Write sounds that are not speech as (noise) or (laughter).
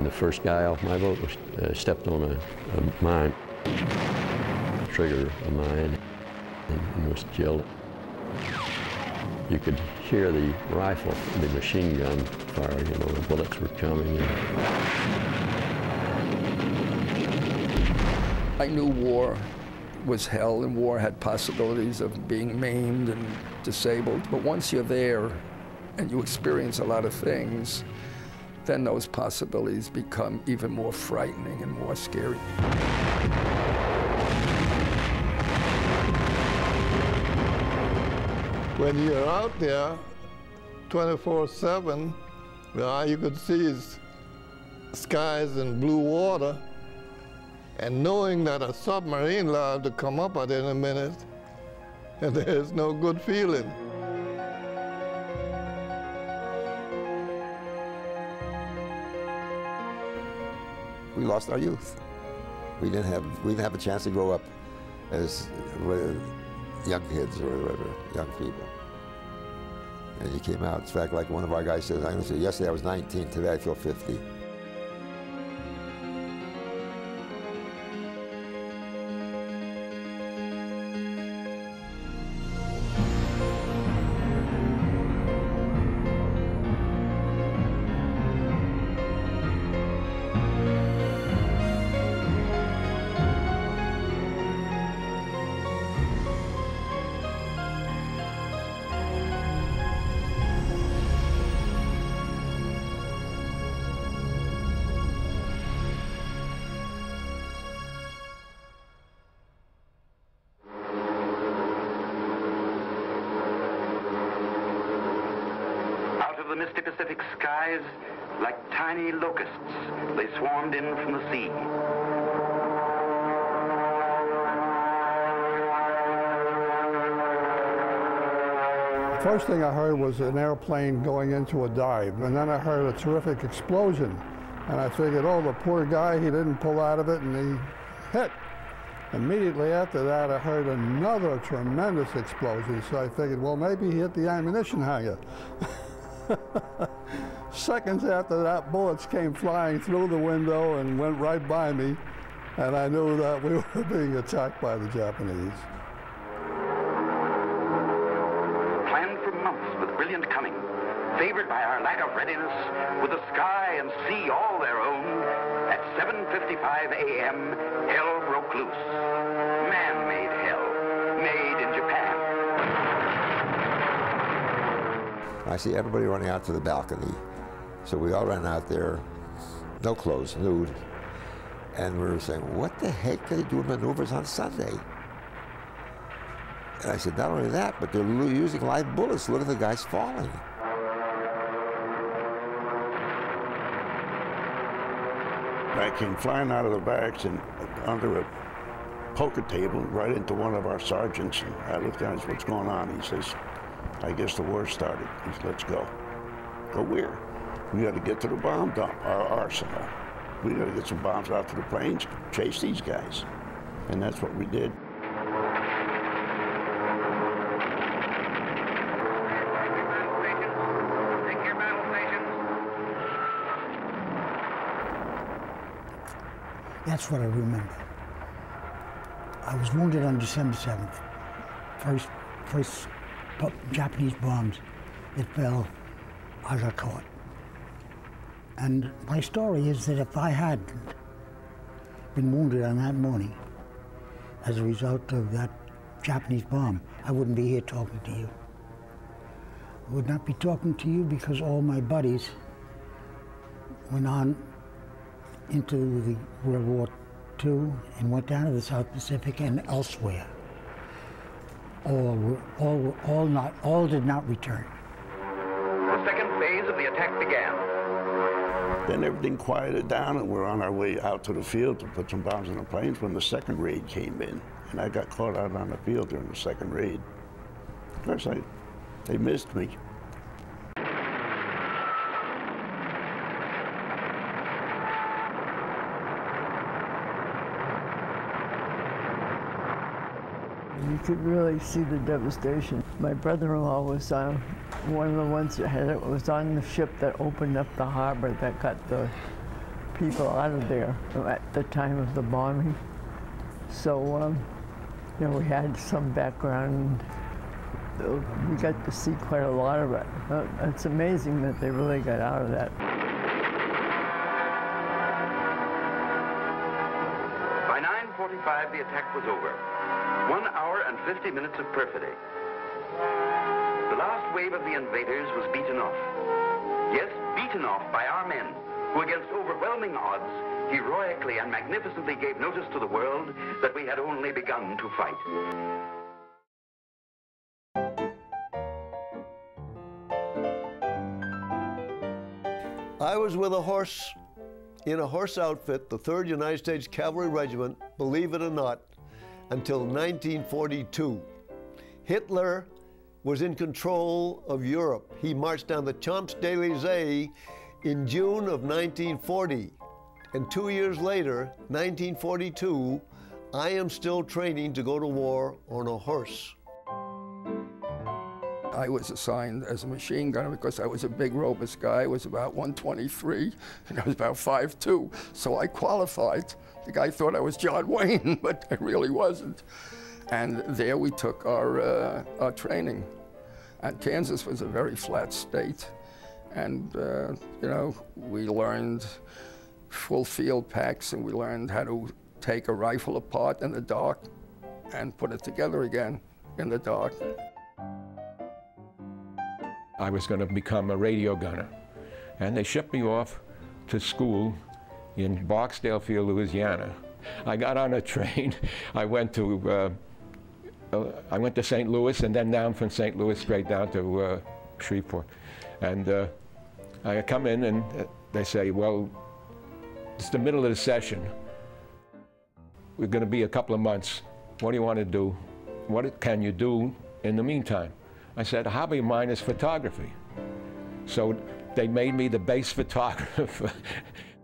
The first guy off my boat was, uh, stepped on a, a mine, trigger a mine, and, and was killed. You could hear the rifle, the machine gun fire, you know, the bullets were coming. I knew war was hell and war had possibilities of being maimed and disabled. But once you're there and you experience a lot of things, then those possibilities become even more frightening and more scary. When you're out there 24-7, all you could see is skies and blue water, and knowing that a submarine liable to come up at any minute, and (laughs) there's no good feeling. We lost our youth. We didn't have we didn't have a chance to grow up as young kids or whatever, young people. And he came out. In fact, like one of our guys says, to say, yesterday I was 19, today I feel 50. The misty Pacific skies, like tiny locusts, they swarmed in from the sea. The first thing I heard was an airplane going into a dive, and then I heard a terrific explosion. And I figured, oh, the poor guy, he didn't pull out of it, and he hit. Immediately after that, I heard another tremendous explosion, so I figured, well, maybe he hit the ammunition hangar. (laughs) (laughs) Seconds after that, bullets came flying through the window and went right by me, and I knew that we (laughs) were being attacked by the Japanese. Planned for months with brilliant cunning, favored by our lack of readiness, with the sky and sea all their own, at 7.55 a.m., hell broke loose. Man-made hell, I see everybody running out to the balcony. So we all ran out there, no clothes, nude. And we were saying, what the heck are they doing maneuvers on Sunday? And I said, not only that, but they're using live bullets. Look at the guys falling. I came flying out of the barracks and under a poker table right into one of our sergeants. And I looked him and said, what's going on? He says, I guess the war started. He said, let's go. Go where? We got to get to the bomb dump, our arsenal. We got to get some bombs out to the planes, chase these guys. And that's what we did. That's what I remember. I was wounded on December 7th. First, first Japanese bombs that fell, caught. And my story is that if I hadn't been wounded on that morning as a result of that Japanese bomb, I wouldn't be here talking to you. I would not be talking to you because all my buddies went on into the World War II and went down to the South Pacific and elsewhere. All were, all, were, all not, all did not return. The second phase of the attack began. Then everything quieted down and we're on our way out to the field to put some bombs in the planes when the second raid came in. And I got caught out on the field during the second raid. Of course, I, they missed me. You could really see the devastation. My brother-in-law was uh, one of the ones that had it was on the ship that opened up the harbor that got the people out of there at the time of the bombing. So, um, you know, we had some background. We got to see quite a lot of it. Uh, It's amazing that they really got out of that. By 9.45, the attack was over. One hour and 50 minutes of perfidy. The last wave of the invaders was beaten off. Yes, beaten off by our men, who against overwhelming odds, heroically and magnificently gave notice to the world that we had only begun to fight. I was with a horse in a horse outfit, the 3rd United States Cavalry Regiment, believe it or not, until 1942. Hitler was in control of Europe. He marched down the Champs-Élysées in June of 1940. And two years later, 1942, I am still training to go to war on a horse. I was assigned as a machine gunner because I was a big, robust guy. I was about 123, and I was about 5'2", so I qualified. The guy thought I was John Wayne, (laughs) but I really wasn't. And there we took our, uh, our training. And Kansas was a very flat state. And, uh, you know, we learned full field packs, and we learned how to take a rifle apart in the dark and put it together again in the dark. I was going to become a radio gunner. And they shipped me off to school in Barksdale Field, Louisiana. I got on a (laughs) train. I went to uh, uh, I went to St. Louis and then down from St. Louis straight down to uh, Shreveport. And uh, I come in and uh, they say, well, it's the middle of the session. We're going to be a couple of months. What do you want to do? What can you do in the meantime? I said, hobby of mine is photography. So they made me the base photographer (laughs)